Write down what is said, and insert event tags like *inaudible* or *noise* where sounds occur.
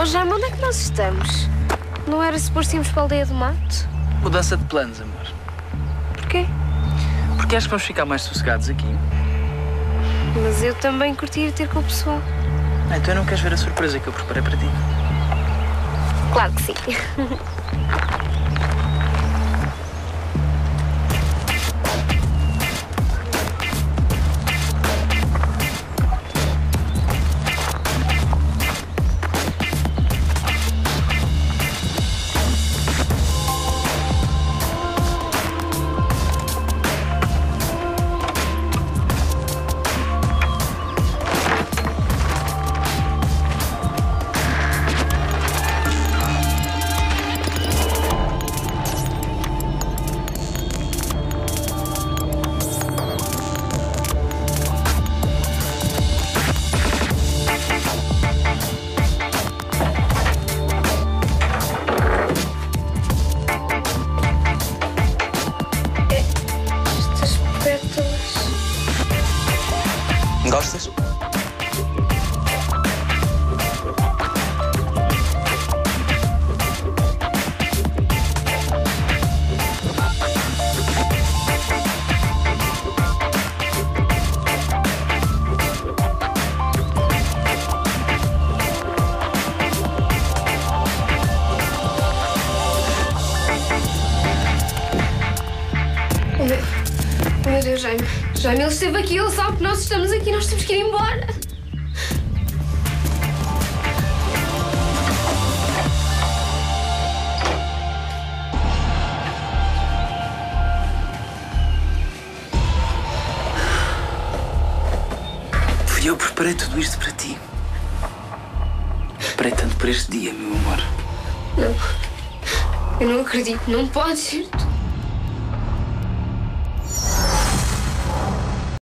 Oh, Jaime, onde é que nós estamos? Não era suposto irmos para a aldeia do mato? Mudança de planos, amor. Porquê? Porque acho que vamos ficar mais sossegados aqui. Mas eu também curti ir ter com o pessoal. Então não queres ver a surpresa que eu preparei para ti? Claro que sim. *laughs* Gostas? Oh, meu Deus, Ele esteve aqui, ele sabe que nós estamos aqui, nós temos que ir embora. Fui eu que preparei tudo isto para ti. Preparei tanto para este dia, meu amor. Não. Eu não acredito, não pode ser tu.